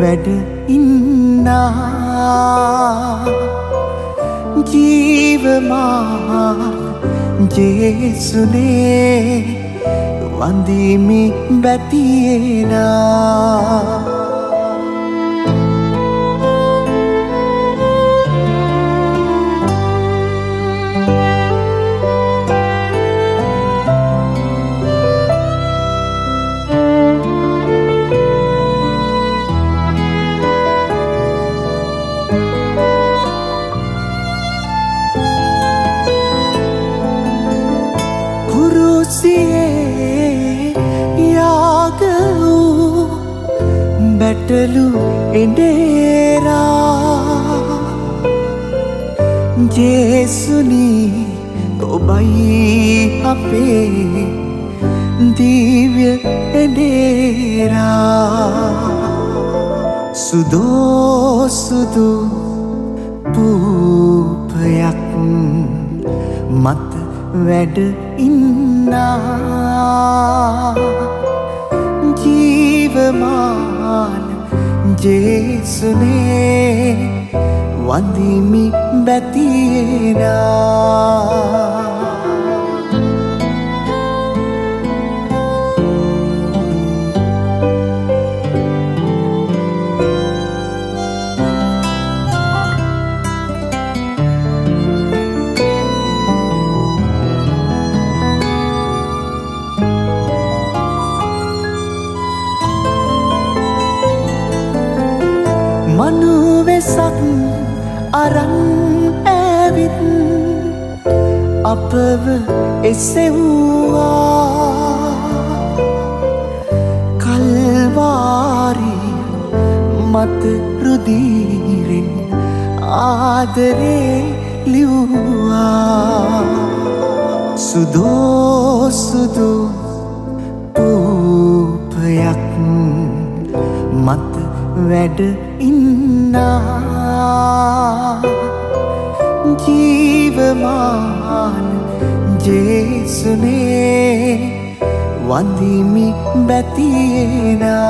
වැඩ ඉන්නා. ජීවමා ජේසුනේ වන්දිමි බැතියෙනා ගැටලු එඩේරා ජේසුනී ඔබයි අපේ දීව්‍ය එඩේරා සුදෝසුදු පූපයක් මත වැඩ ඉන්නා. ජීවමාන ජේසුනේ වඳිමි බැතියෙනා. මනුවෙසක් අරන් ඇවිත් අපව එසෙව්වා. කල්වාරී මත රුදීරෙන් ආදරේ ලිව්වා. සුදෝසුදු පූපයක් වැඩ ඉන්නා. ජීවමාන ජේසුනේ වඳිමි බැතියෙනා.